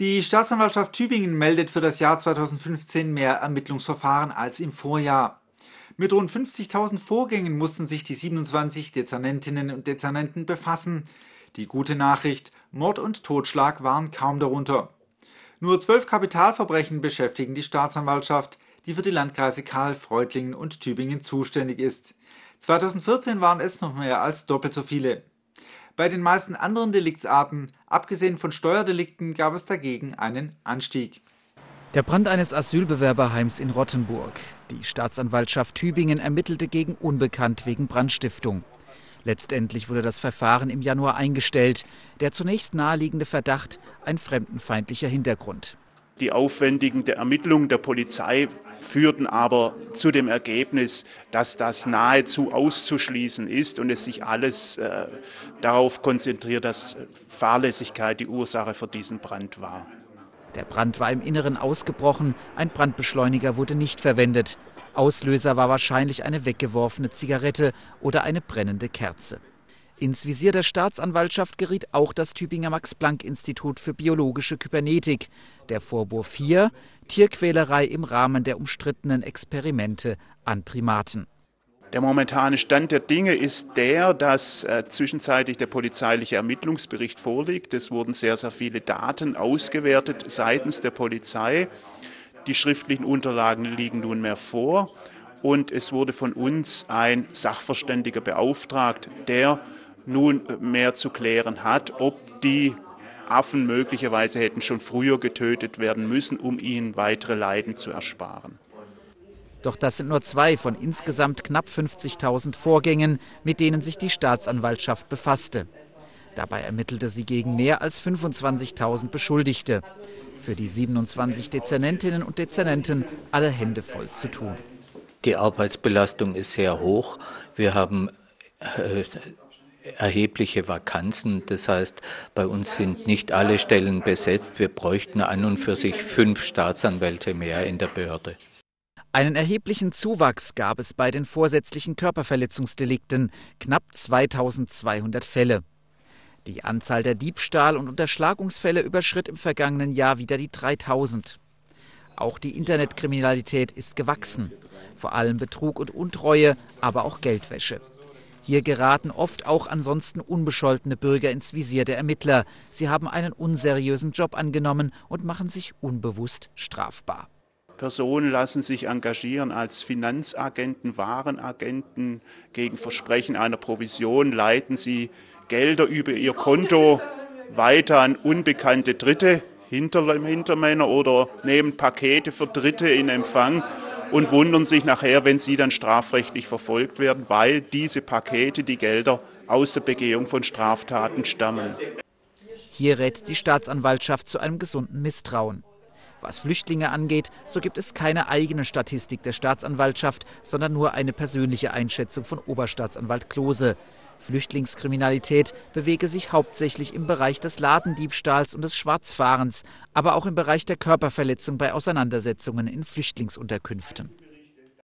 Die Staatsanwaltschaft Tübingen meldet für das Jahr 2015 mehr Ermittlungsverfahren als im Vorjahr. Mit rund 50.000 Vorgängen mussten sich die 27 Dezernentinnen und Dezernenten befassen. Die gute Nachricht, Mord und Totschlag waren kaum darunter. Nur zwölf Kapitalverbrechen beschäftigen die Staatsanwaltschaft, die für die Landkreise Karl, Freutlingen und Tübingen zuständig ist. 2014 waren es noch mehr als doppelt so viele. Bei den meisten anderen Deliktsarten, abgesehen von Steuerdelikten, gab es dagegen einen Anstieg. Der Brand eines Asylbewerberheims in Rottenburg. Die Staatsanwaltschaft Tübingen ermittelte gegen Unbekannt wegen Brandstiftung. Letztendlich wurde das Verfahren im Januar eingestellt. Der zunächst naheliegende Verdacht ein fremdenfeindlicher Hintergrund. Die aufwendigen Ermittlungen der Polizei führten aber zu dem Ergebnis, dass das nahezu auszuschließen ist und es sich alles äh, darauf konzentriert, dass Fahrlässigkeit die Ursache für diesen Brand war. Der Brand war im Inneren ausgebrochen, ein Brandbeschleuniger wurde nicht verwendet. Auslöser war wahrscheinlich eine weggeworfene Zigarette oder eine brennende Kerze. Ins Visier der Staatsanwaltschaft geriet auch das Tübinger Max-Planck-Institut für biologische Kybernetik. Der Vorwurf hier Tierquälerei im Rahmen der umstrittenen Experimente an Primaten. Der momentane Stand der Dinge ist der, dass äh, zwischenzeitlich der polizeiliche Ermittlungsbericht vorliegt. Es wurden sehr, sehr viele Daten ausgewertet seitens der Polizei. Die schriftlichen Unterlagen liegen nunmehr vor und es wurde von uns ein Sachverständiger beauftragt, der nun mehr zu klären hat, ob die Affen möglicherweise hätten schon früher getötet werden müssen, um ihnen weitere Leiden zu ersparen. Doch das sind nur zwei von insgesamt knapp 50.000 Vorgängen, mit denen sich die Staatsanwaltschaft befasste. Dabei ermittelte sie gegen mehr als 25.000 Beschuldigte. Für die 27 Dezernentinnen und Dezernenten alle Hände voll zu tun. Die Arbeitsbelastung ist sehr hoch. Wir haben äh, erhebliche Vakanzen. Das heißt, bei uns sind nicht alle Stellen besetzt. Wir bräuchten an und für sich fünf Staatsanwälte mehr in der Behörde. Einen erheblichen Zuwachs gab es bei den vorsätzlichen Körperverletzungsdelikten, knapp 2200 Fälle. Die Anzahl der Diebstahl- und Unterschlagungsfälle überschritt im vergangenen Jahr wieder die 3000. Auch die Internetkriminalität ist gewachsen, vor allem Betrug und Untreue, aber auch Geldwäsche. Hier geraten oft auch ansonsten unbescholtene Bürger ins Visier der Ermittler. Sie haben einen unseriösen Job angenommen und machen sich unbewusst strafbar. Personen lassen sich engagieren als Finanzagenten, Warenagenten. Gegen Versprechen einer Provision leiten sie Gelder über ihr Konto weiter an unbekannte Dritte, Hintermänner oder nehmen Pakete für Dritte in Empfang und wundern sich nachher, wenn sie dann strafrechtlich verfolgt werden, weil diese Pakete, die Gelder aus der Begehung von Straftaten stammen. Hier rät die Staatsanwaltschaft zu einem gesunden Misstrauen. Was Flüchtlinge angeht, so gibt es keine eigene Statistik der Staatsanwaltschaft, sondern nur eine persönliche Einschätzung von Oberstaatsanwalt Klose. Flüchtlingskriminalität bewege sich hauptsächlich im Bereich des Ladendiebstahls und des Schwarzfahrens, aber auch im Bereich der Körperverletzung bei Auseinandersetzungen in Flüchtlingsunterkünften.